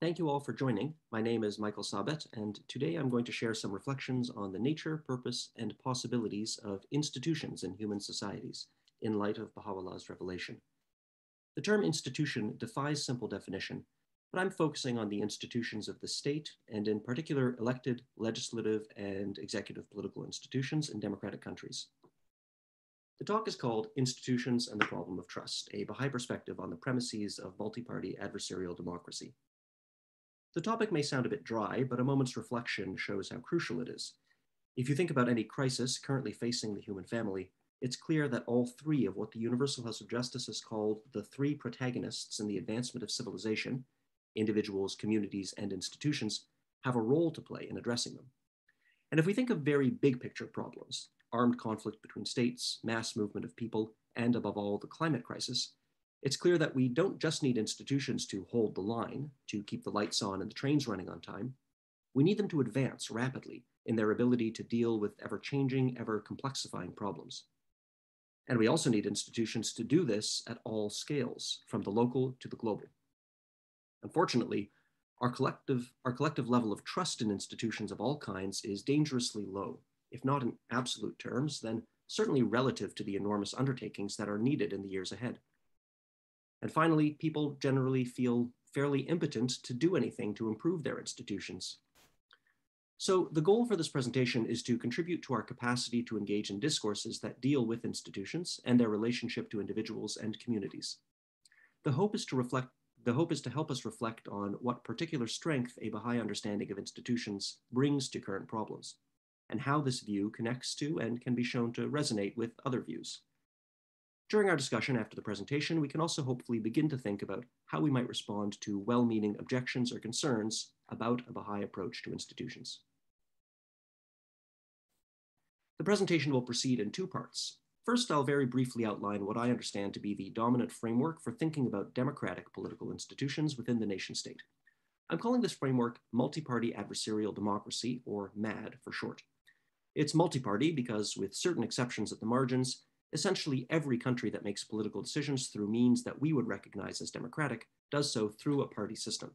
Thank you all for joining. My name is Michael Sabet, and today I'm going to share some reflections on the nature, purpose, and possibilities of institutions in human societies in light of Baha'u'llah's revelation. The term institution defies simple definition, but I'm focusing on the institutions of the state, and in particular, elected, legislative, and executive political institutions in democratic countries. The talk is called Institutions and the Problem of Trust, a Baha'i perspective on the premises of multi-party adversarial democracy. The topic may sound a bit dry, but a moment's reflection shows how crucial it is. If you think about any crisis currently facing the human family, it's clear that all three of what the Universal House of Justice has called the three protagonists in the advancement of civilization individuals, communities, and institutions have a role to play in addressing them. And if we think of very big picture problems, armed conflict between states, mass movement of people, and above all, the climate crisis, it's clear that we don't just need institutions to hold the line, to keep the lights on and the trains running on time. We need them to advance rapidly in their ability to deal with ever changing, ever complexifying problems. And we also need institutions to do this at all scales, from the local to the global. Unfortunately, our collective, our collective level of trust in institutions of all kinds is dangerously low, if not in absolute terms, then certainly relative to the enormous undertakings that are needed in the years ahead. And finally, people generally feel fairly impotent to do anything to improve their institutions. So the goal for this presentation is to contribute to our capacity to engage in discourses that deal with institutions and their relationship to individuals and communities. The hope is to reflect the hope is to help us reflect on what particular strength a Baha'i understanding of institutions brings to current problems, and how this view connects to and can be shown to resonate with other views. During our discussion after the presentation, we can also hopefully begin to think about how we might respond to well-meaning objections or concerns about a Baha'i approach to institutions. The presentation will proceed in two parts. First, I'll very briefly outline what I understand to be the dominant framework for thinking about democratic political institutions within the nation state. I'm calling this framework multi-party adversarial democracy, or MAD for short. It's multi-party because, with certain exceptions at the margins, essentially every country that makes political decisions through means that we would recognize as democratic does so through a party system.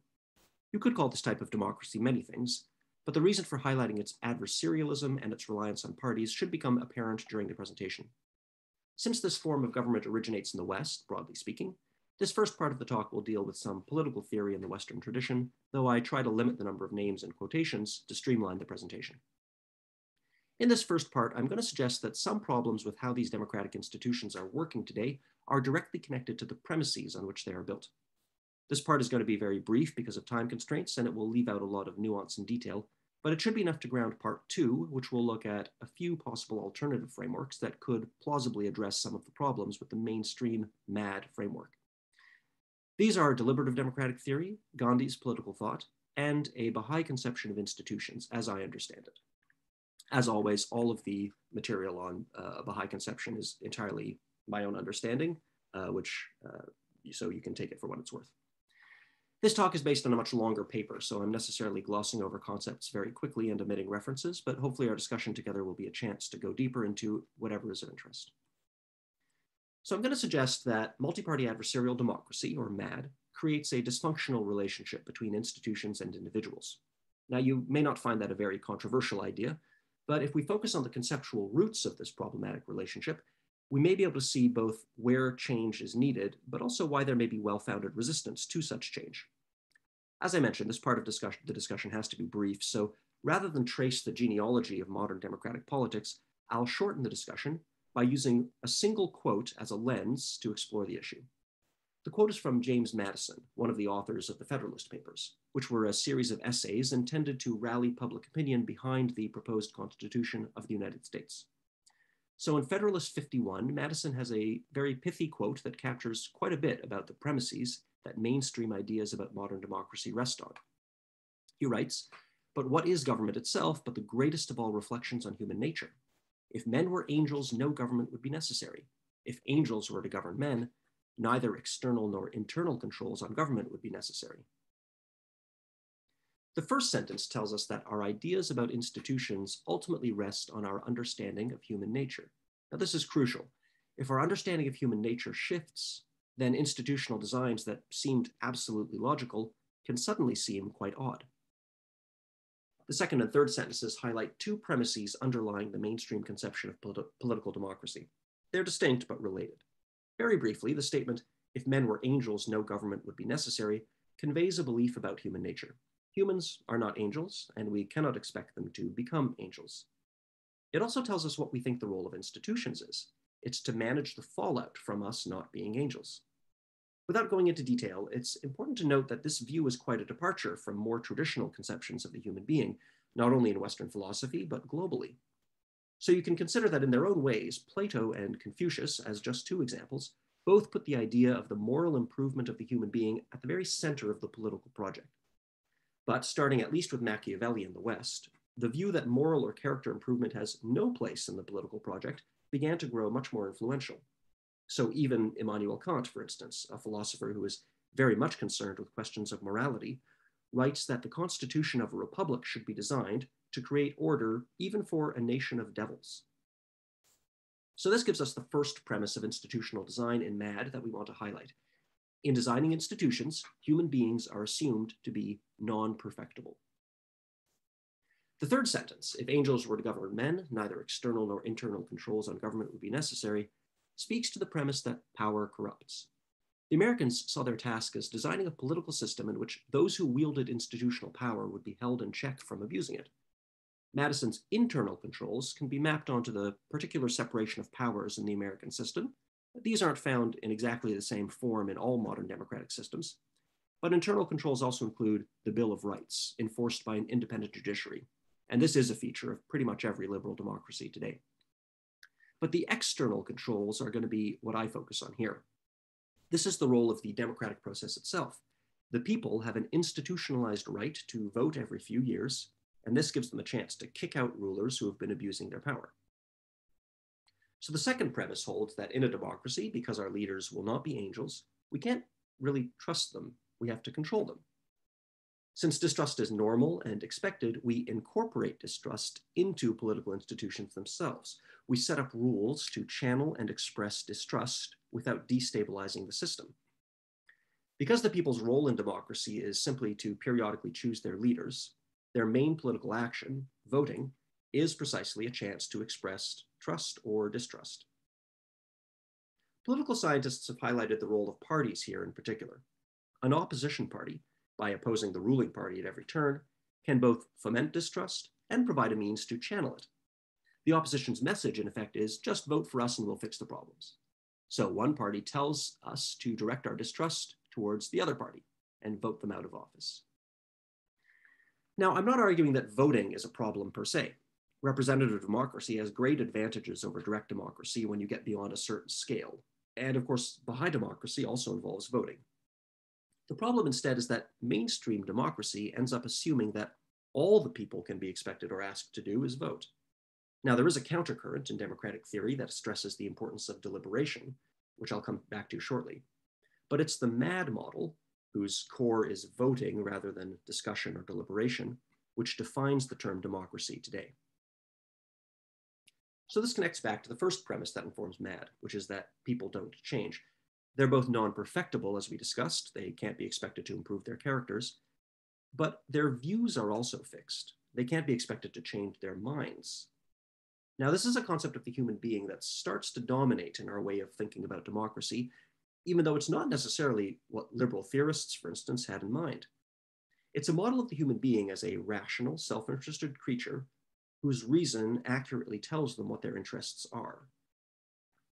You could call this type of democracy many things, but the reason for highlighting its adversarialism and its reliance on parties should become apparent during the presentation. Since this form of government originates in the West, broadly speaking, this first part of the talk will deal with some political theory in the Western tradition, though I try to limit the number of names and quotations to streamline the presentation. In this first part, I'm going to suggest that some problems with how these democratic institutions are working today are directly connected to the premises on which they are built. This part is going to be very brief because of time constraints, and it will leave out a lot of nuance and detail, but it should be enough to ground part two, which will look at a few possible alternative frameworks that could plausibly address some of the problems with the mainstream MAD framework. These are deliberative democratic theory, Gandhi's political thought, and a Baha'i conception of institutions, as I understand it. As always, all of the material on uh, Baha'i conception is entirely my own understanding, uh, which uh, so you can take it for what it's worth. This talk is based on a much longer paper, so I'm necessarily glossing over concepts very quickly and omitting references, but hopefully our discussion together will be a chance to go deeper into whatever is of interest. So I'm going to suggest that multi-party adversarial democracy, or MAD, creates a dysfunctional relationship between institutions and individuals. Now, you may not find that a very controversial idea, but if we focus on the conceptual roots of this problematic relationship, we may be able to see both where change is needed, but also why there may be well-founded resistance to such change. As I mentioned, this part of discussion, the discussion has to be brief, so rather than trace the genealogy of modern democratic politics, I'll shorten the discussion by using a single quote as a lens to explore the issue. The quote is from James Madison, one of the authors of the Federalist Papers, which were a series of essays intended to rally public opinion behind the proposed Constitution of the United States. So in Federalist 51, Madison has a very pithy quote that captures quite a bit about the premises that mainstream ideas about modern democracy rest on. He writes, but what is government itself but the greatest of all reflections on human nature? If men were angels, no government would be necessary. If angels were to govern men, neither external nor internal controls on government would be necessary. The first sentence tells us that our ideas about institutions ultimately rest on our understanding of human nature. Now, this is crucial. If our understanding of human nature shifts, then institutional designs that seemed absolutely logical can suddenly seem quite odd. The second and third sentences highlight two premises underlying the mainstream conception of polit political democracy. They're distinct but related. Very briefly, the statement, if men were angels, no government would be necessary, conveys a belief about human nature. Humans are not angels, and we cannot expect them to become angels. It also tells us what we think the role of institutions is. It's to manage the fallout from us not being angels. Without going into detail, it's important to note that this view is quite a departure from more traditional conceptions of the human being, not only in Western philosophy, but globally. So you can consider that in their own ways, Plato and Confucius, as just two examples, both put the idea of the moral improvement of the human being at the very center of the political project. But starting at least with Machiavelli in the West, the view that moral or character improvement has no place in the political project began to grow much more influential. So even Immanuel Kant, for instance, a philosopher who is very much concerned with questions of morality, writes that the constitution of a republic should be designed to create order even for a nation of devils. So this gives us the first premise of institutional design in MAD that we want to highlight. In designing institutions, human beings are assumed to be non-perfectible. The third sentence, if angels were to govern men, neither external nor internal controls on government would be necessary, speaks to the premise that power corrupts. The Americans saw their task as designing a political system in which those who wielded institutional power would be held in check from abusing it. Madison's internal controls can be mapped onto the particular separation of powers in the American system. These aren't found in exactly the same form in all modern democratic systems, but internal controls also include the Bill of Rights, enforced by an independent judiciary. And this is a feature of pretty much every liberal democracy today. But the external controls are going to be what I focus on here. This is the role of the democratic process itself. The people have an institutionalized right to vote every few years and this gives them a chance to kick out rulers who have been abusing their power. So the second premise holds that in a democracy, because our leaders will not be angels, we can't really trust them. We have to control them. Since distrust is normal and expected, we incorporate distrust into political institutions themselves. We set up rules to channel and express distrust without destabilizing the system. Because the people's role in democracy is simply to periodically choose their leaders, their main political action, voting, is precisely a chance to express trust or distrust. Political scientists have highlighted the role of parties here in particular. An opposition party, by opposing the ruling party at every turn, can both foment distrust and provide a means to channel it. The opposition's message, in effect, is just vote for us and we'll fix the problems. So one party tells us to direct our distrust towards the other party and vote them out of office. Now, I'm not arguing that voting is a problem per se. Representative democracy has great advantages over direct democracy when you get beyond a certain scale. And of course, Baha'i democracy also involves voting. The problem instead is that mainstream democracy ends up assuming that all the people can be expected or asked to do is vote. Now, there is a countercurrent in democratic theory that stresses the importance of deliberation, which I'll come back to shortly. But it's the MAD model whose core is voting rather than discussion or deliberation, which defines the term democracy today. So this connects back to the first premise that informs MAD, which is that people don't change. They're both non-perfectible, as we discussed. They can't be expected to improve their characters, but their views are also fixed. They can't be expected to change their minds. Now, this is a concept of the human being that starts to dominate in our way of thinking about democracy even though it's not necessarily what liberal theorists, for instance, had in mind. It's a model of the human being as a rational, self-interested creature whose reason accurately tells them what their interests are.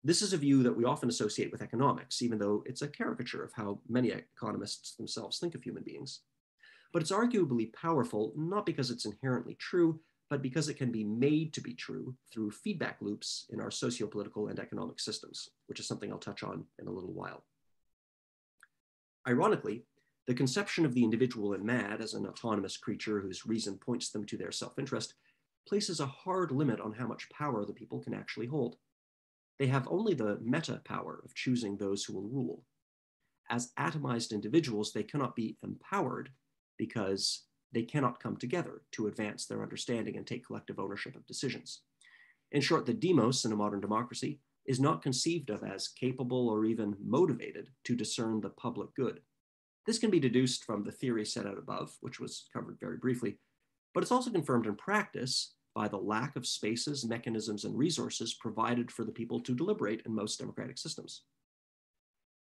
This is a view that we often associate with economics, even though it's a caricature of how many economists themselves think of human beings. But it's arguably powerful, not because it's inherently true, but because it can be made to be true through feedback loops in our socio-political and economic systems, which is something I'll touch on in a little while. Ironically, the conception of the individual in MAD as an autonomous creature whose reason points them to their self-interest places a hard limit on how much power the people can actually hold. They have only the meta power of choosing those who will rule. As atomized individuals, they cannot be empowered because they cannot come together to advance their understanding and take collective ownership of decisions. In short, the demos in a modern democracy is not conceived of as capable or even motivated to discern the public good. This can be deduced from the theory set out above, which was covered very briefly, but it's also confirmed in practice by the lack of spaces, mechanisms, and resources provided for the people to deliberate in most democratic systems.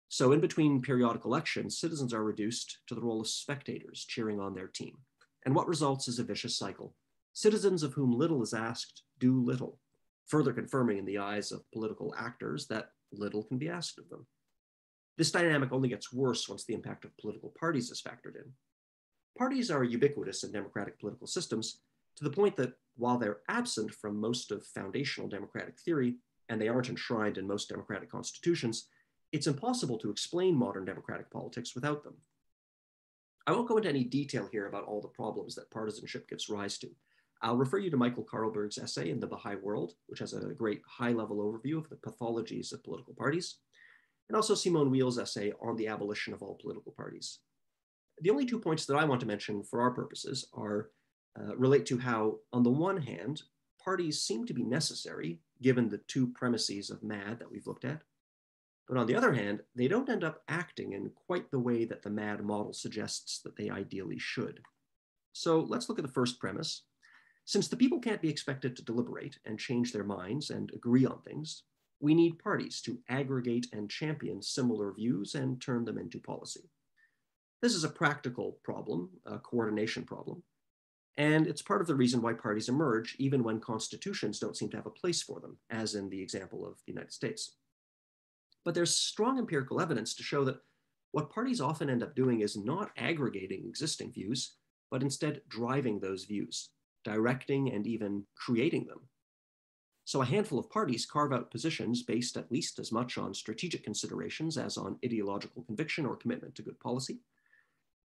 So in between periodic elections, citizens are reduced to the role of spectators cheering on their team. And what results is a vicious cycle. Citizens of whom little is asked do little, further confirming in the eyes of political actors that little can be asked of them. This dynamic only gets worse once the impact of political parties is factored in. Parties are ubiquitous in democratic political systems to the point that while they're absent from most of foundational democratic theory, and they aren't enshrined in most democratic constitutions, it's impossible to explain modern democratic politics without them. I won't go into any detail here about all the problems that partisanship gives rise to. I'll refer you to Michael Karlberg's essay in The Baha'i World, which has a great high level overview of the pathologies of political parties, and also Simone Weil's essay on the abolition of all political parties. The only two points that I want to mention for our purposes are uh, relate to how, on the one hand, parties seem to be necessary given the two premises of MAD that we've looked at. But on the other hand, they don't end up acting in quite the way that the MAD model suggests that they ideally should. So let's look at the first premise, since the people can't be expected to deliberate and change their minds and agree on things, we need parties to aggregate and champion similar views and turn them into policy. This is a practical problem, a coordination problem, and it's part of the reason why parties emerge even when constitutions don't seem to have a place for them, as in the example of the United States. But there's strong empirical evidence to show that what parties often end up doing is not aggregating existing views, but instead driving those views directing, and even creating them. So a handful of parties carve out positions based at least as much on strategic considerations as on ideological conviction or commitment to good policy.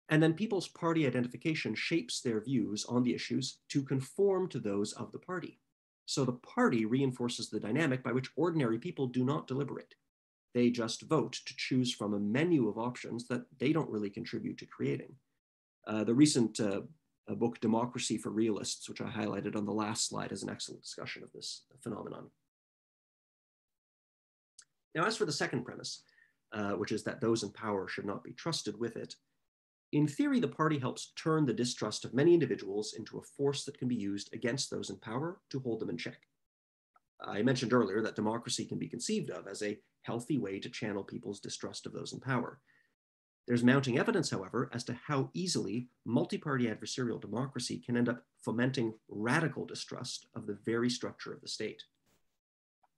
And then people's party identification shapes their views on the issues to conform to those of the party. So the party reinforces the dynamic by which ordinary people do not deliberate. They just vote to choose from a menu of options that they don't really contribute to creating. Uh, the recent uh, book, Democracy for Realists, which I highlighted on the last slide as an excellent discussion of this phenomenon. Now, as for the second premise, uh, which is that those in power should not be trusted with it, in theory, the party helps turn the distrust of many individuals into a force that can be used against those in power to hold them in check. I mentioned earlier that democracy can be conceived of as a healthy way to channel people's distrust of those in power. There's mounting evidence, however, as to how easily multi-party adversarial democracy can end up fomenting radical distrust of the very structure of the state.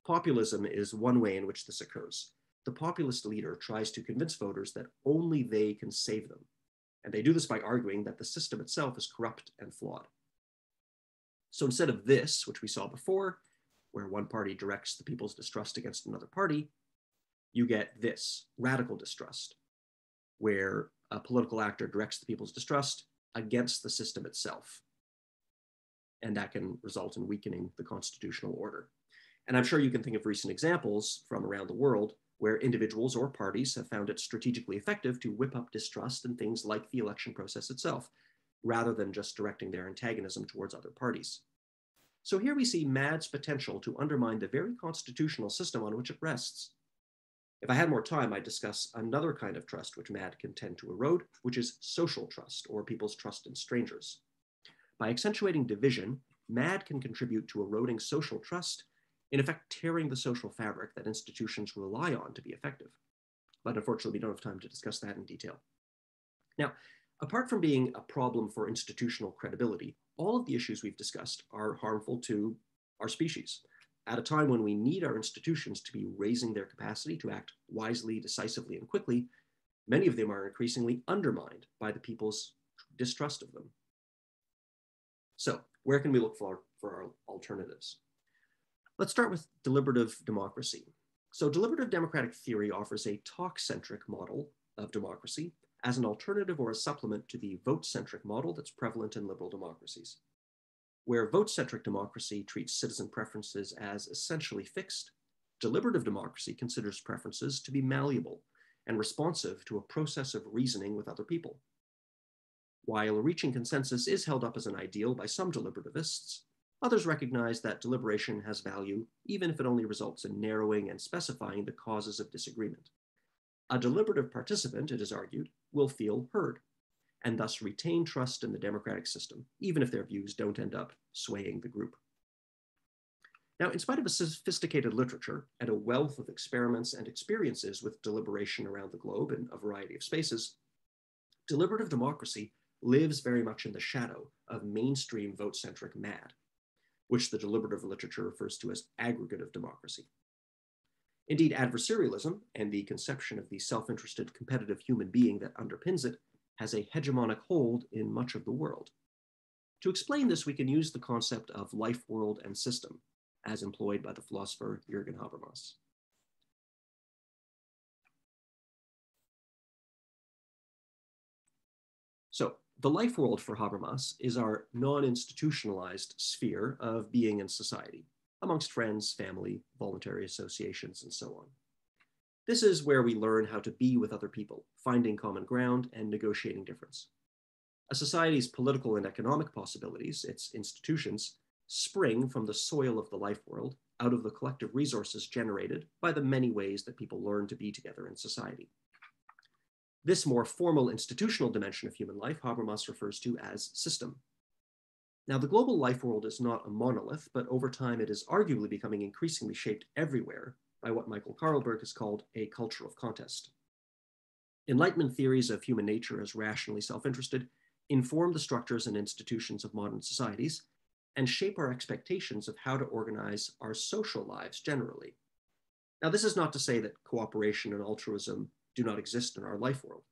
Populism is one way in which this occurs. The populist leader tries to convince voters that only they can save them. And they do this by arguing that the system itself is corrupt and flawed. So instead of this, which we saw before, where one party directs the people's distrust against another party, you get this radical distrust, where a political actor directs the people's distrust against the system itself. And that can result in weakening the constitutional order. And I'm sure you can think of recent examples from around the world where individuals or parties have found it strategically effective to whip up distrust in things like the election process itself, rather than just directing their antagonism towards other parties. So here we see MAD's potential to undermine the very constitutional system on which it rests. If I had more time, I'd discuss another kind of trust which MAD can tend to erode, which is social trust, or people's trust in strangers. By accentuating division, MAD can contribute to eroding social trust, in effect tearing the social fabric that institutions rely on to be effective. But unfortunately, we don't have time to discuss that in detail. Now, apart from being a problem for institutional credibility, all of the issues we've discussed are harmful to our species at a time when we need our institutions to be raising their capacity to act wisely, decisively, and quickly, many of them are increasingly undermined by the people's distrust of them. So, where can we look for, for our alternatives? Let's start with deliberative democracy. So, deliberative democratic theory offers a talk centric model of democracy as an alternative or a supplement to the vote centric model that's prevalent in liberal democracies where vote-centric democracy treats citizen preferences as essentially fixed, deliberative democracy considers preferences to be malleable and responsive to a process of reasoning with other people. While reaching consensus is held up as an ideal by some deliberativists, others recognize that deliberation has value even if it only results in narrowing and specifying the causes of disagreement. A deliberative participant, it is argued, will feel heard and thus retain trust in the democratic system, even if their views don't end up swaying the group. Now, in spite of a sophisticated literature and a wealth of experiments and experiences with deliberation around the globe in a variety of spaces, deliberative democracy lives very much in the shadow of mainstream vote-centric MAD, which the deliberative literature refers to as aggregative democracy. Indeed, adversarialism and the conception of the self-interested competitive human being that underpins it has a hegemonic hold in much of the world. To explain this, we can use the concept of life, world, and system, as employed by the philosopher Jürgen Habermas. So the life world for Habermas is our non-institutionalized sphere of being in society, amongst friends, family, voluntary associations, and so on. This is where we learn how to be with other people, finding common ground and negotiating difference. A society's political and economic possibilities, its institutions, spring from the soil of the life world, out of the collective resources generated by the many ways that people learn to be together in society. This more formal institutional dimension of human life, Habermas refers to as system. Now, the global life world is not a monolith, but over time it is arguably becoming increasingly shaped everywhere by what Michael Karlberg has called a culture of contest. Enlightenment theories of human nature as rationally self-interested inform the structures and institutions of modern societies and shape our expectations of how to organize our social lives generally. Now, this is not to say that cooperation and altruism do not exist in our life world.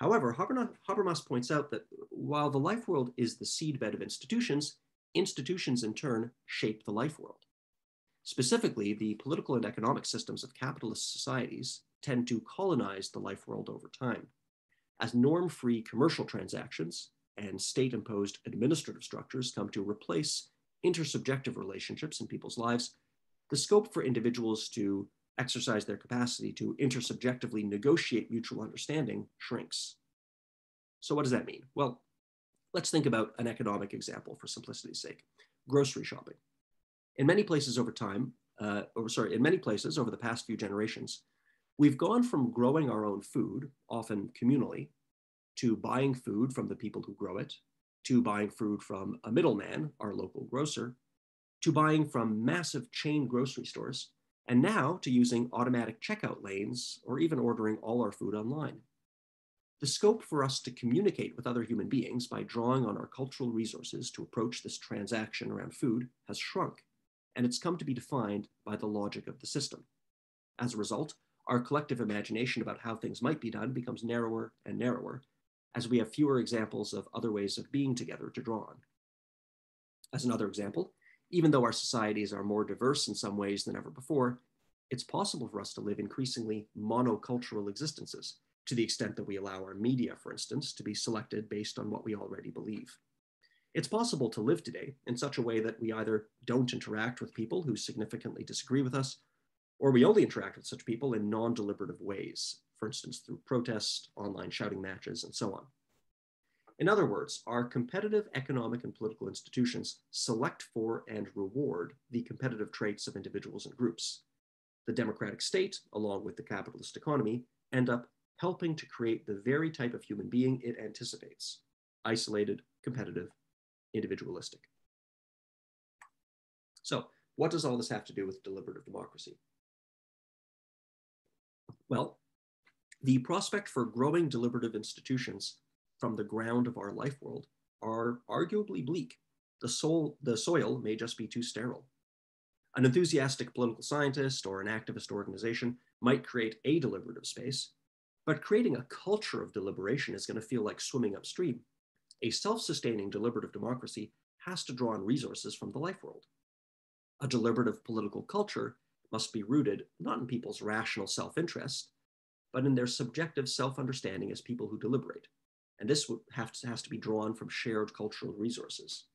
However, Habermas points out that while the life world is the seedbed of institutions, institutions in turn shape the life world. Specifically, the political and economic systems of capitalist societies tend to colonize the life world over time. As norm-free commercial transactions and state-imposed administrative structures come to replace intersubjective relationships in people's lives, the scope for individuals to exercise their capacity to intersubjectively negotiate mutual understanding shrinks. So what does that mean? Well, let's think about an economic example for simplicity's sake, grocery shopping. In many places over time, uh, or sorry, in many places over the past few generations, we've gone from growing our own food, often communally, to buying food from the people who grow it, to buying food from a middleman, our local grocer, to buying from massive chain grocery stores, and now to using automatic checkout lanes or even ordering all our food online. The scope for us to communicate with other human beings by drawing on our cultural resources to approach this transaction around food has shrunk and it's come to be defined by the logic of the system. As a result, our collective imagination about how things might be done becomes narrower and narrower, as we have fewer examples of other ways of being together to draw on. As another example, even though our societies are more diverse in some ways than ever before, it's possible for us to live increasingly monocultural existences, to the extent that we allow our media, for instance, to be selected based on what we already believe. It's possible to live today in such a way that we either don't interact with people who significantly disagree with us, or we only interact with such people in non-deliberative ways, for instance, through protest, online shouting matches, and so on. In other words, our competitive economic and political institutions select for and reward the competitive traits of individuals and groups. The democratic state, along with the capitalist economy, end up helping to create the very type of human being it anticipates, isolated, competitive, individualistic. So what does all this have to do with deliberative democracy? Well, the prospect for growing deliberative institutions from the ground of our life world are arguably bleak. The, soul, the soil may just be too sterile. An enthusiastic political scientist or an activist organization might create a deliberative space, but creating a culture of deliberation is going to feel like swimming upstream a self-sustaining deliberative democracy has to draw on resources from the life world. A deliberative political culture must be rooted not in people's rational self-interest, but in their subjective self-understanding as people who deliberate. And this would have to, has to be drawn from shared cultural resources.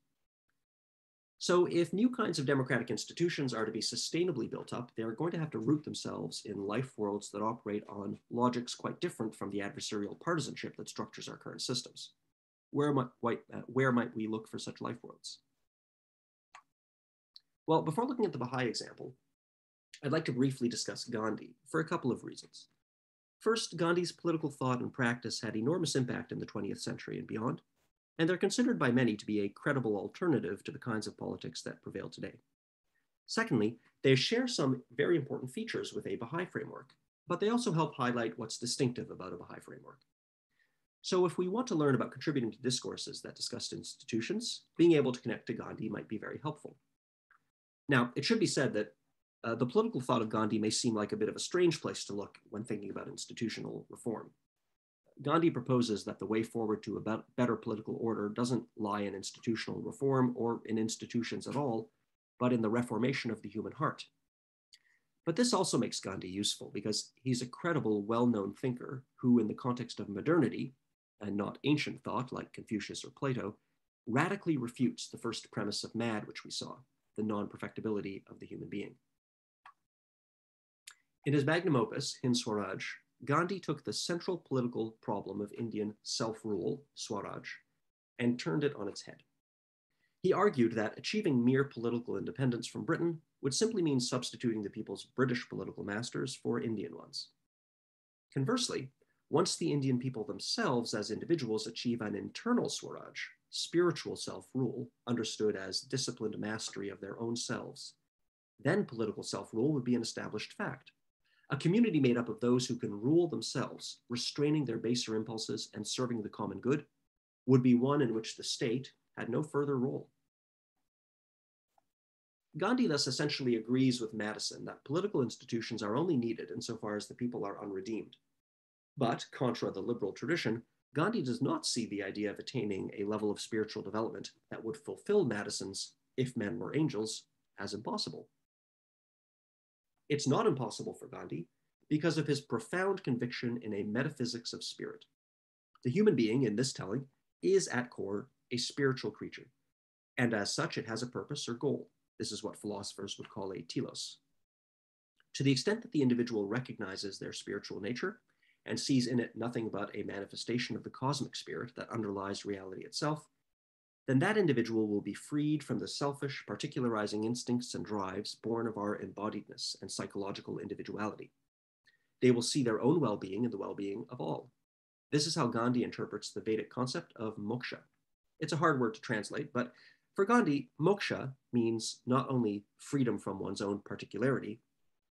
So if new kinds of democratic institutions are to be sustainably built up, they're going to have to root themselves in life worlds that operate on logics quite different from the adversarial partisanship that structures our current systems where might, uh, where might we look for such life worlds? Well, before looking at the Baha'i example, I'd like to briefly discuss Gandhi for a couple of reasons. First, Gandhi's political thought and practice had enormous impact in the 20th century and beyond, and they're considered by many to be a credible alternative to the kinds of politics that prevail today. Secondly, they share some very important features with a Baha'i framework, but they also help highlight what's distinctive about a Baha'i framework. So if we want to learn about contributing to discourses that discuss institutions, being able to connect to Gandhi might be very helpful. Now, it should be said that uh, the political thought of Gandhi may seem like a bit of a strange place to look when thinking about institutional reform. Gandhi proposes that the way forward to a better political order doesn't lie in institutional reform or in institutions at all, but in the reformation of the human heart. But this also makes Gandhi useful because he's a credible, well known thinker who, in the context of modernity, and not ancient thought like Confucius or Plato, radically refutes the first premise of MAD, which we saw, the non perfectibility of the human being. In his magnum opus, Hind Swaraj, Gandhi took the central political problem of Indian self rule, Swaraj, and turned it on its head. He argued that achieving mere political independence from Britain would simply mean substituting the people's British political masters for Indian ones. Conversely, once the Indian people themselves as individuals achieve an internal Swaraj, spiritual self rule, understood as disciplined mastery of their own selves, then political self rule would be an established fact. A community made up of those who can rule themselves, restraining their baser impulses and serving the common good, would be one in which the state had no further role. Gandhi thus essentially agrees with Madison that political institutions are only needed insofar as the people are unredeemed. But, contra the liberal tradition, Gandhi does not see the idea of attaining a level of spiritual development that would fulfill Madison's if men were angels as impossible. It's not impossible for Gandhi because of his profound conviction in a metaphysics of spirit. The human being, in this telling, is at core a spiritual creature, and as such, it has a purpose or goal. This is what philosophers would call a telos. To the extent that the individual recognizes their spiritual nature and sees in it nothing but a manifestation of the cosmic spirit that underlies reality itself, then that individual will be freed from the selfish, particularizing instincts and drives born of our embodiedness and psychological individuality. They will see their own well being and the well being of all. This is how Gandhi interprets the Vedic concept of moksha. It's a hard word to translate, but for Gandhi, moksha means not only freedom from one's own particularity,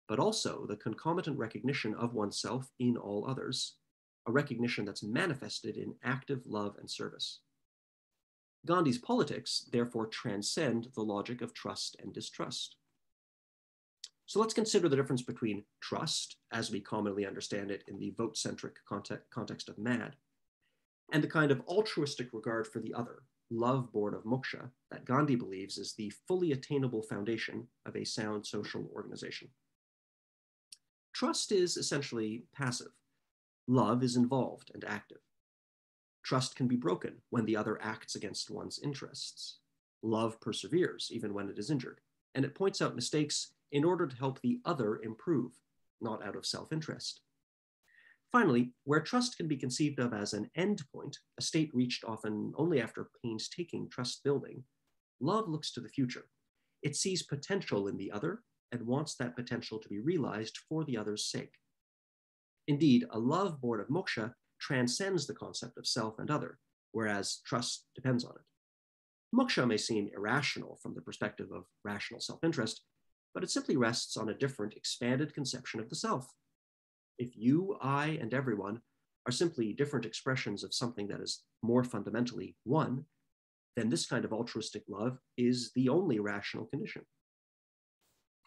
but also the concomitant recognition of oneself in all others, a recognition that's manifested in active love and service. Gandhi's politics therefore transcend the logic of trust and distrust. So let's consider the difference between trust, as we commonly understand it in the vote centric context of MAD, and the kind of altruistic regard for the other, love born of moksha, that Gandhi believes is the fully attainable foundation of a sound social organization. Trust is essentially passive. Love is involved and active. Trust can be broken when the other acts against one's interests. Love perseveres even when it is injured, and it points out mistakes in order to help the other improve, not out of self interest. Finally, where trust can be conceived of as an endpoint, a state reached often only after painstaking trust building, love looks to the future. It sees potential in the other and wants that potential to be realized for the other's sake. Indeed, a love born of moksha transcends the concept of self and other, whereas trust depends on it. Moksha may seem irrational from the perspective of rational self interest, but it simply rests on a different, expanded conception of the self. If you, I, and everyone are simply different expressions of something that is more fundamentally one, then this kind of altruistic love is the only rational condition.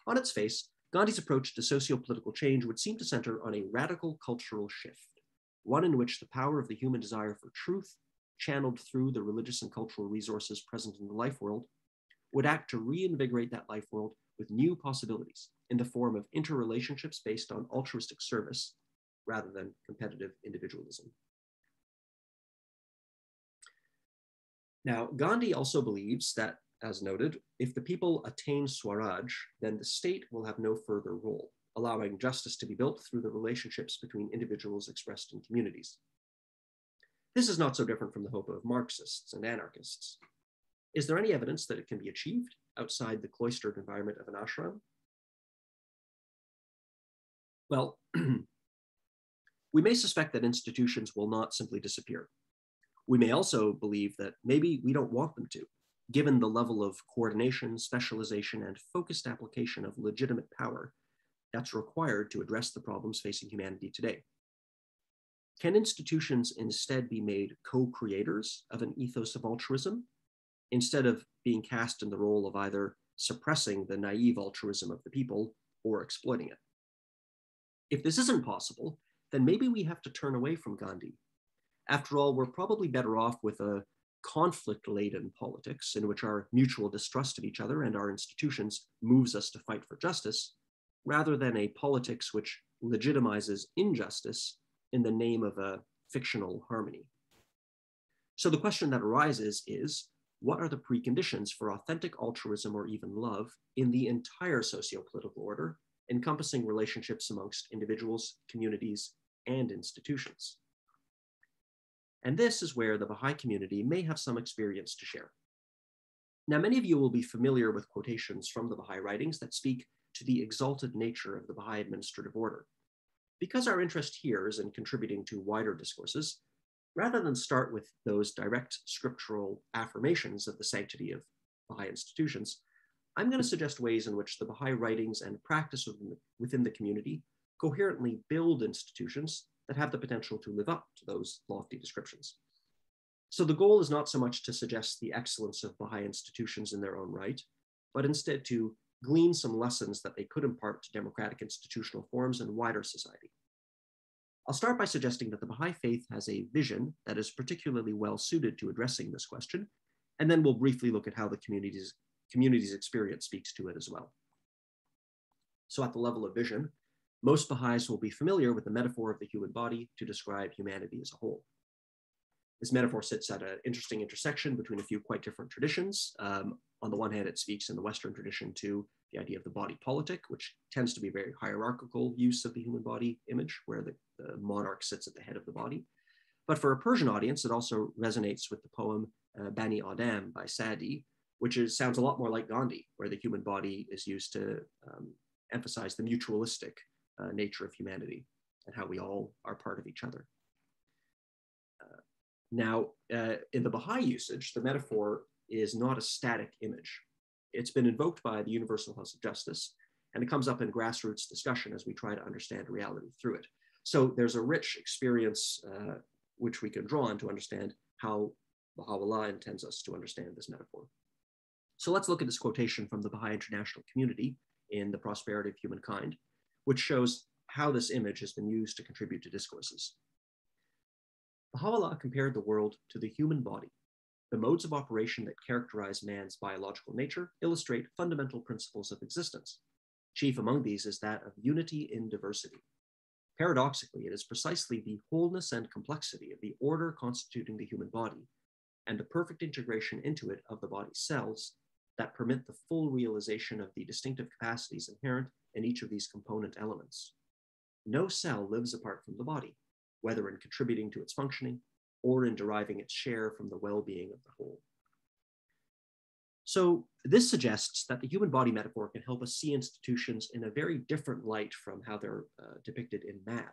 On its face, Gandhi's approach to socio political change would seem to center on a radical cultural shift one in which the power of the human desire for truth, channeled through the religious and cultural resources present in the life world, would act to reinvigorate that life world with new possibilities in the form of interrelationships based on altruistic service rather than competitive individualism. Now, Gandhi also believes that, as noted, if the people attain Swaraj, then the state will have no further role allowing justice to be built through the relationships between individuals expressed in communities. This is not so different from the hope of Marxists and anarchists. Is there any evidence that it can be achieved outside the cloistered environment of an ashram? Well, We may suspect that institutions will not simply disappear. We may also believe that maybe we don't want them to, given the level of coordination, specialization, and focused application of legitimate power that's required to address the problems facing humanity today. Can institutions instead be made co creators of an ethos of altruism instead of being cast in the role of either suppressing the naive altruism of the people or exploiting it? If this isn't possible, then maybe we have to turn away from Gandhi. After all, we're probably better off with a conflict laden politics in which our mutual distrust of each other and our institutions moves us to fight for justice, rather than a politics which legitimizes injustice in the name of a fictional harmony. So the question that arises is what are the preconditions for authentic altruism or even love in the entire socio political order, encompassing relationships amongst individuals, communities, and institutions? And this is where the Baha'i community may have some experience to share. Now, many of you will be familiar with quotations from the Baha'i writings that speak to the exalted nature of the Baha'i administrative order. Because our interest here is in contributing to wider discourses, rather than start with those direct scriptural affirmations of the sanctity of Baha'i institutions, I'm going to suggest ways in which the Baha'i writings and practice within the, within the community coherently build institutions that have the potential to live up to those lofty descriptions. So the goal is not so much to suggest the excellence of Baha'i institutions in their own right, but instead to glean some lessons that they could impart to democratic institutional forms and wider society. I'll start by suggesting that the Baha'i faith has a vision that is particularly well suited to addressing this question, and then we'll briefly look at how the community's, community's experience speaks to it as well. So at the level of vision, most Baha'is will be familiar with the metaphor of the human body to describe humanity as a whole. This metaphor sits at an interesting intersection between a few quite different traditions. Um, on the one hand, it speaks in the Western tradition to the idea of the body politic, which tends to be a very hierarchical use of the human body image, where the, the monarch sits at the head of the body. But for a Persian audience, it also resonates with the poem uh, Bani Adam by Sadi, which is, sounds a lot more like Gandhi, where the human body is used to um, emphasize the mutualistic uh, nature of humanity and how we all are part of each other. Now, uh, in the Baha'i usage, the metaphor is not a static image. It's been invoked by the Universal House of Justice, and it comes up in grassroots discussion as we try to understand reality through it. So there's a rich experience uh, which we can draw on to understand how Baha'u'llah intends us to understand this metaphor. So let's look at this quotation from the Baha'i International Community in The Prosperity of Humankind, which shows how this image has been used to contribute to discourses. Baha'u'llah compared the world to the human body. The modes of operation that characterize man's biological nature illustrate fundamental principles of existence. Chief among these is that of unity in diversity. Paradoxically, it is precisely the wholeness and complexity of the order constituting the human body and the perfect integration into it of the body's cells that permit the full realization of the distinctive capacities inherent in each of these component elements. No cell lives apart from the body, whether in contributing to its functioning or in deriving its share from the well being of the whole. So, this suggests that the human body metaphor can help us see institutions in a very different light from how they're uh, depicted in MAD.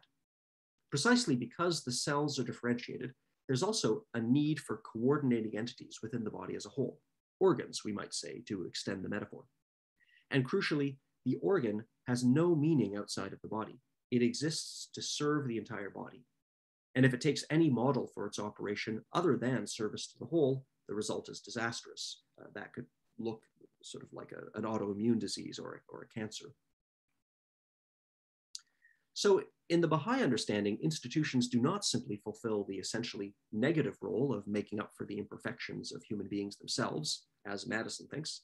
Precisely because the cells are differentiated, there's also a need for coordinating entities within the body as a whole, organs, we might say, to extend the metaphor. And crucially, the organ has no meaning outside of the body. It exists to serve the entire body. And if it takes any model for its operation other than service to the whole, the result is disastrous. Uh, that could look sort of like a, an autoimmune disease or, or a cancer. So in the Baha'i understanding, institutions do not simply fulfill the essentially negative role of making up for the imperfections of human beings themselves, as Madison thinks,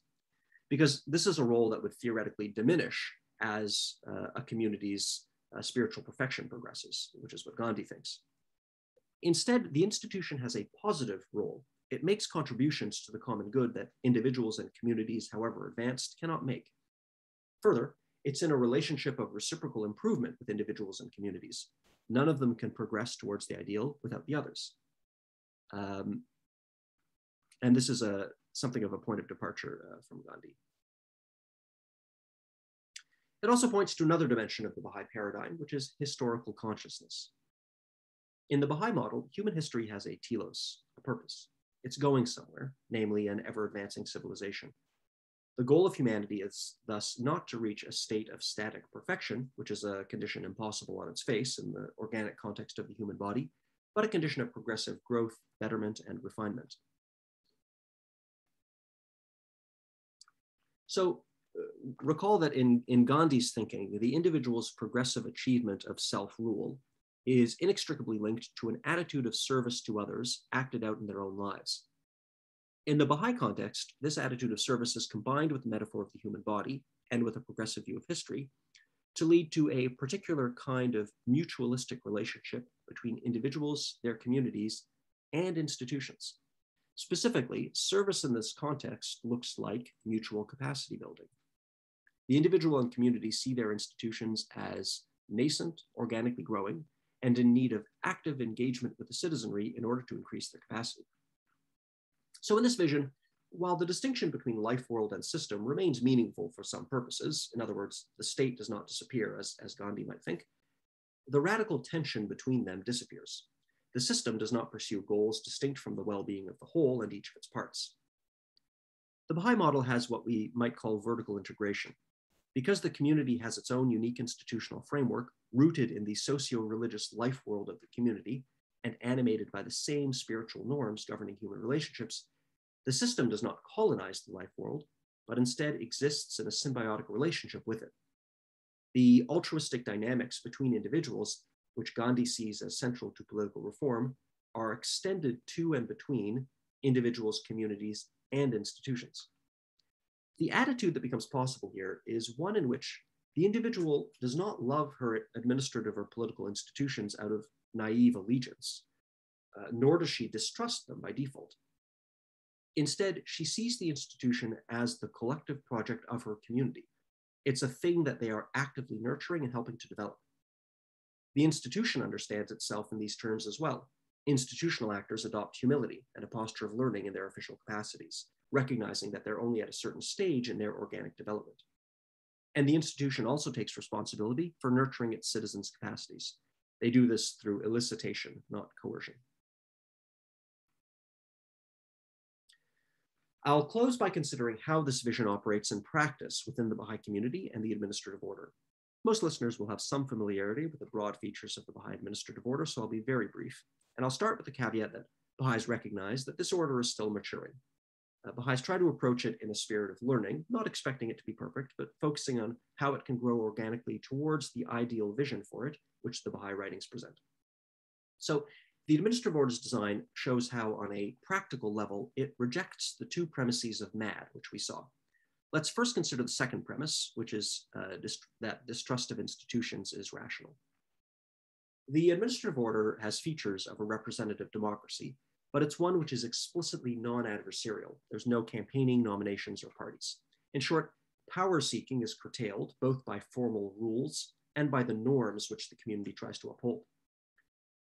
because this is a role that would theoretically diminish as uh, a community's uh, spiritual perfection progresses, which is what Gandhi thinks. Instead, the institution has a positive role. It makes contributions to the common good that individuals and communities, however advanced, cannot make. Further, it's in a relationship of reciprocal improvement with individuals and communities. None of them can progress towards the ideal without the others. Um, and this is a, something of a point of departure uh, from Gandhi. It also points to another dimension of the Baha'i paradigm, which is historical consciousness. In the Baha'i model, human history has a telos, a purpose. It's going somewhere, namely an ever advancing civilization. The goal of humanity is thus not to reach a state of static perfection, which is a condition impossible on its face in the organic context of the human body, but a condition of progressive growth, betterment, and refinement. So uh, recall that in, in Gandhi's thinking, the individual's progressive achievement of self-rule is inextricably linked to an attitude of service to others acted out in their own lives. In the Baha'i context, this attitude of service is combined with the metaphor of the human body and with a progressive view of history to lead to a particular kind of mutualistic relationship between individuals, their communities, and institutions. Specifically, service in this context looks like mutual capacity building. The individual and community see their institutions as nascent, organically growing, and in need of active engagement with the citizenry in order to increase their capacity. So in this vision, while the distinction between life world and system remains meaningful for some purposes, in other words, the state does not disappear as, as Gandhi might think, the radical tension between them disappears. The system does not pursue goals distinct from the well-being of the whole and each of its parts. The Baha'i model has what we might call vertical integration. Because the community has its own unique institutional framework, rooted in the socio-religious life world of the community and animated by the same spiritual norms governing human relationships, the system does not colonize the life world, but instead exists in a symbiotic relationship with it. The altruistic dynamics between individuals, which Gandhi sees as central to political reform, are extended to and between individuals, communities, and institutions. The attitude that becomes possible here is one in which the individual does not love her administrative or political institutions out of naive allegiance, uh, nor does she distrust them by default. Instead, she sees the institution as the collective project of her community. It's a thing that they are actively nurturing and helping to develop. The institution understands itself in these terms as well. Institutional actors adopt humility and a posture of learning in their official capacities, recognizing that they're only at a certain stage in their organic development. And the institution also takes responsibility for nurturing its citizens' capacities. They do this through elicitation, not coercion. I'll close by considering how this vision operates in practice within the Baha'i community and the administrative order. Most listeners will have some familiarity with the broad features of the Baha'i administrative order, so I'll be very brief. And I'll start with the caveat that Baha'is recognize that this order is still maturing. Uh, Baha'is try to approach it in a spirit of learning, not expecting it to be perfect, but focusing on how it can grow organically towards the ideal vision for it, which the Baha'i writings present. So the administrative order's design shows how, on a practical level, it rejects the two premises of MAD, which we saw. Let's first consider the second premise, which is uh, dist that distrust of institutions is rational. The administrative order has features of a representative democracy, but it's one which is explicitly non-adversarial. There's no campaigning, nominations, or parties. In short, power seeking is curtailed both by formal rules and by the norms which the community tries to uphold.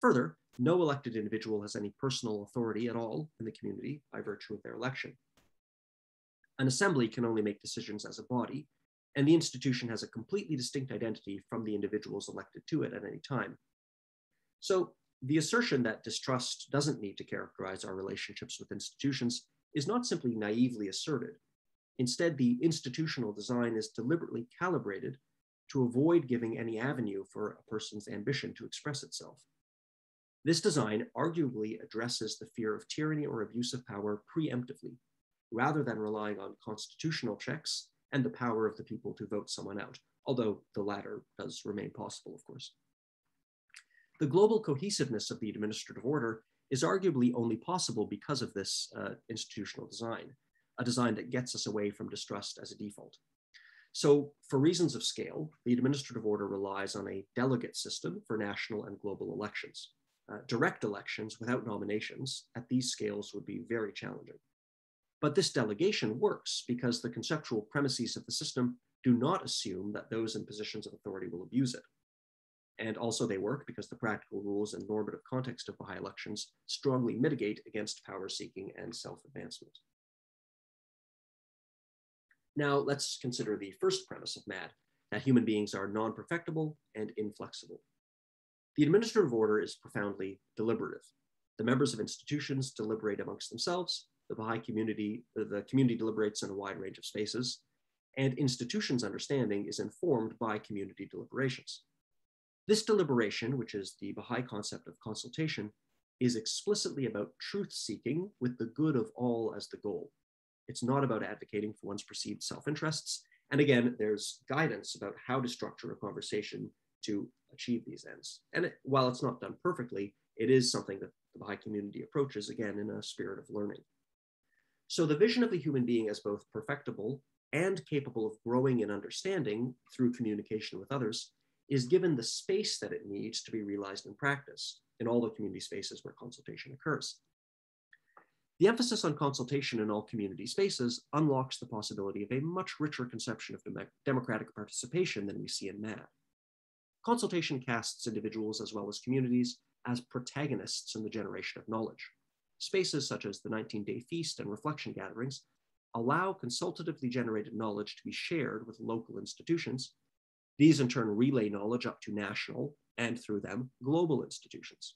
Further, no elected individual has any personal authority at all in the community by virtue of their election. An assembly can only make decisions as a body, and the institution has a completely distinct identity from the individuals elected to it at any time. So the assertion that distrust doesn't need to characterize our relationships with institutions is not simply naively asserted. Instead, the institutional design is deliberately calibrated to avoid giving any avenue for a person's ambition to express itself. This design arguably addresses the fear of tyranny or abuse of power preemptively, rather than relying on constitutional checks and the power of the people to vote someone out, although the latter does remain possible, of course. The global cohesiveness of the administrative order is arguably only possible because of this uh, institutional design, a design that gets us away from distrust as a default. So for reasons of scale, the administrative order relies on a delegate system for national and global elections uh, direct elections without nominations at these scales would be very challenging. But this delegation works because the conceptual premises of the system do not assume that those in positions of authority will abuse it. And also they work because the practical rules and normative context of Baha'i elections strongly mitigate against power seeking and self-advancement. Now let's consider the first premise of MAD, that human beings are non-perfectible and inflexible. The administrative order is profoundly deliberative. The members of institutions deliberate amongst themselves, the Baha'i community, the community deliberates in a wide range of spaces, and institutions' understanding is informed by community deliberations. This deliberation, which is the Baha'i concept of consultation, is explicitly about truth seeking with the good of all as the goal. It's not about advocating for one's perceived self interests. And again, there's guidance about how to structure a conversation to achieve these ends. And it, while it's not done perfectly, it is something that the Baha'i community approaches again in a spirit of learning. So the vision of the human being as both perfectible and capable of growing in understanding through communication with others is given the space that it needs to be realized in practice in all the community spaces where consultation occurs. The emphasis on consultation in all community spaces unlocks the possibility of a much richer conception of dem democratic participation than we see in MAD. Consultation casts individuals as well as communities as protagonists in the generation of knowledge. Spaces such as the 19 day feast and reflection gatherings allow consultatively generated knowledge to be shared with local institutions. These in turn relay knowledge up to national and through them global institutions.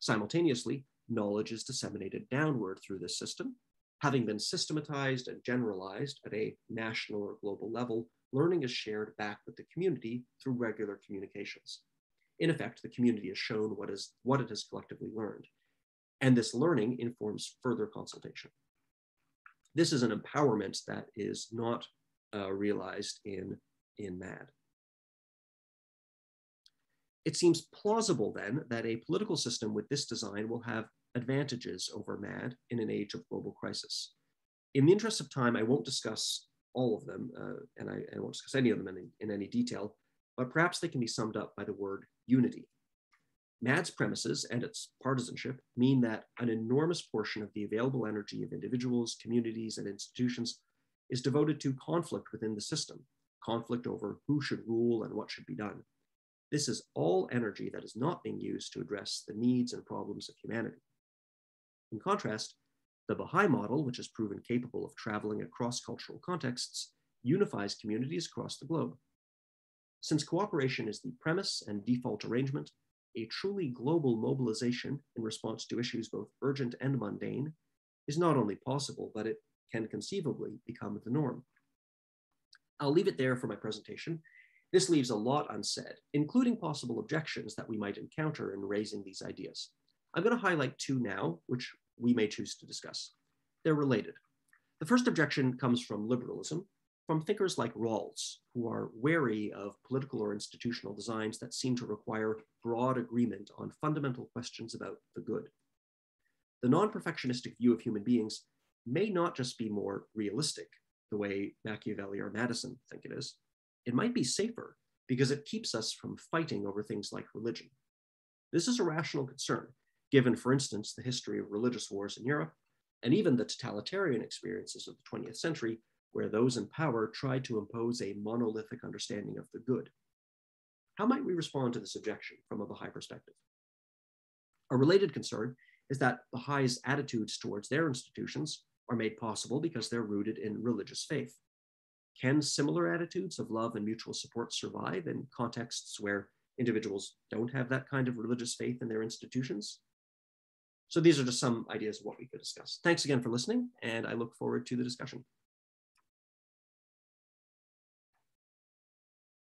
Simultaneously, knowledge is disseminated downward through this system. Having been systematized and generalized at a national or global level, learning is shared back with the community through regular communications. In effect, the community is shown what, is, what it has collectively learned, and this learning informs further consultation. This is an empowerment that is not uh, realized in, in MAD. It seems plausible then that a political system with this design will have advantages over MAD in an age of global crisis. In the interest of time, I won't discuss all of them, uh, and I, I, won't discuss any of them in, in any detail, but perhaps they can be summed up by the word unity. MAD's premises and its partisanship mean that an enormous portion of the available energy of individuals, communities, and institutions is devoted to conflict within the system, conflict over who should rule and what should be done. This is all energy that is not being used to address the needs and problems of humanity. In contrast, the Baha'i model, which is proven capable of traveling across cultural contexts, unifies communities across the globe. Since cooperation is the premise and default arrangement, a truly global mobilization in response to issues both urgent and mundane is not only possible, but it can conceivably become the norm. I'll leave it there for my presentation. This leaves a lot unsaid, including possible objections that we might encounter in raising these ideas. I'm going to highlight two now, which we may choose to discuss. They're related. The first objection comes from liberalism, from thinkers like Rawls, who are wary of political or institutional designs that seem to require broad agreement on fundamental questions about the good. The non perfectionistic view of human beings may not just be more realistic, the way Machiavelli or Madison think it is. It might be safer because it keeps us from fighting over things like religion. This is a rational concern, given, for instance, the history of religious wars in Europe, and even the totalitarian experiences of the 20th century, where those in power tried to impose a monolithic understanding of the good. How might we respond to this objection from a Baha'i perspective? A related concern is that Baha'is' attitudes towards their institutions are made possible because they're rooted in religious faith. Can similar attitudes of love and mutual support survive in contexts where individuals don't have that kind of religious faith in their institutions? So these are just some ideas of what we could discuss. Thanks again for listening, and I look forward to the discussion.